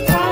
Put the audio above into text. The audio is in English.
Bye.